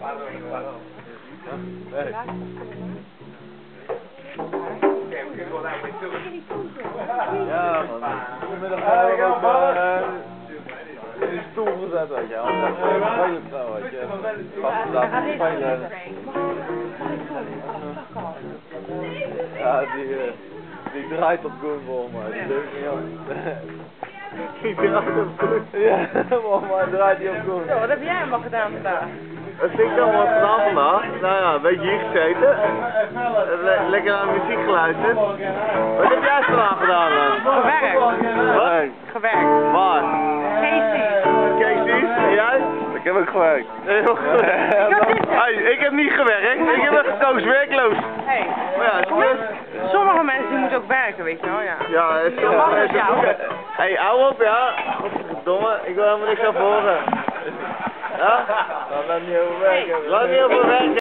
Pardon, pardon. Man. Vanmiddag gaan we eh, in de stoel gezet, weet je wel. Dat is vervelend zo, weet je. Ja, die, eh, die draait op Google, maar die durft niet op. Die draait op goed. Ja, man, maar draait hij op Google. Zo, wat heb jij allemaal gedaan vandaag? Wat vind ik allemaal gedaan vandaag? Nou ja, een beetje hier gezeten. Le- lekker naar muziek geluisterd. Wat heb jij vandaag gedaan dan? Gewerkt. Wat? Gewerkt. Waar? Casey. Casey's? En jij? Ik heb ook gewerkt. Heel goed. Hey, ik heb niet gewerkt. Ik heb gekozen werkloos. Hey. Maar ja. Sommige mensen die moeten ook werken, weet je wel, ja. Ja, is Ja? Hé, hou op ja. Godverdomme, ik wil helemaal niks aan horen. Ja? Laat niet over werken. Laat niet over werken.